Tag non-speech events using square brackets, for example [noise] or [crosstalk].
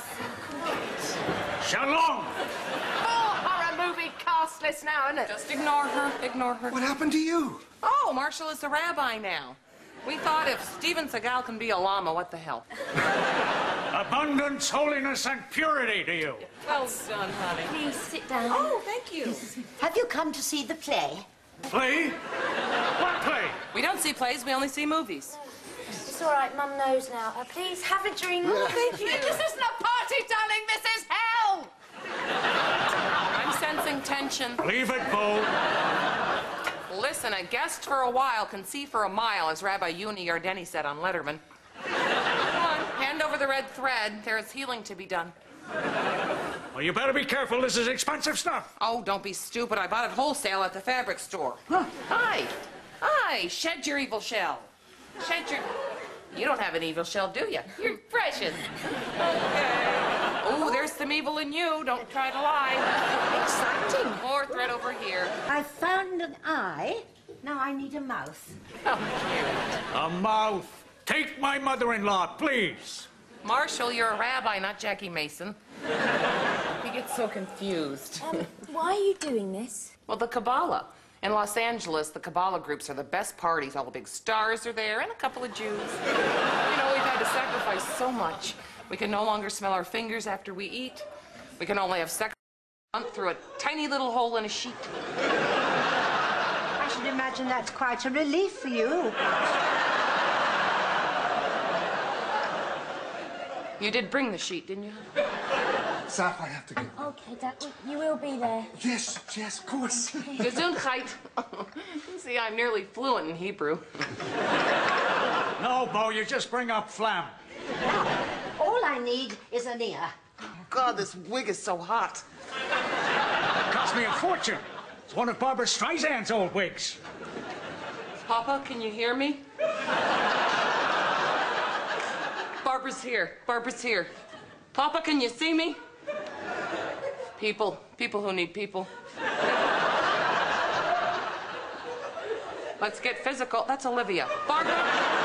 class. Shalom! Full horror movie cast list now, isn't it? Just ignore her. Ignore her. What happened to you? Oh, Marshall is the rabbi now. We thought if Steven Seagal can be a lama, what the hell? Abundance, holiness, and purity to you. Well done, honey. Please sit down. Oh, thank you. Have you come to see the play? Play? What play? We don't see plays, we only see movies. It's all right, Mum knows now. Uh, please have a drink. Oh, Thank you. This isn't a party, darling. This is hell. Tension. Leave it, Bo. Listen, a guest for a while can see for a mile, as Rabbi Uni Yardeni said on Letterman. Come on, hand over the red thread. There is healing to be done. Well, you better be careful. This is expensive stuff. Oh, don't be stupid. I bought it wholesale at the fabric store. Hi. Hi. Shed your evil shell. Shed your... You don't have an evil shell, do you? You're precious. Okay. Oh, there's some evil in you. Don't try to lie. Exciting. More thread over here. I found an eye. Now I need a mouth. A mouth. Take my mother-in-law, please. Marshall, you're a rabbi, not Jackie Mason. He gets so confused. Um, why are you doing this? Well, the Kabbalah. In Los Angeles, the Kabbalah groups are the best parties. All the big stars are there, and a couple of Jews. You know, we've had to sacrifice so much. We can no longer smell our fingers after we eat. We can only have sex through a tiny little hole in a sheet. I should imagine that's quite a relief for you. You did bring the sheet, didn't you? Saf, I have to go. Okay, Dad, you will be there. Yes, yes, of course. [laughs] Gesundheit. [laughs] See, I'm nearly fluent in Hebrew. No, Bo, you just bring up phlegm. All I need is an ear. God, this wig is so hot. It cost me a fortune. It's one of Barbra Streisand's old wigs. Papa, can you hear me? Barbra's here. Barbra's here. Papa, can you see me? People. People who need people. Let's get physical. That's Olivia. Barbra!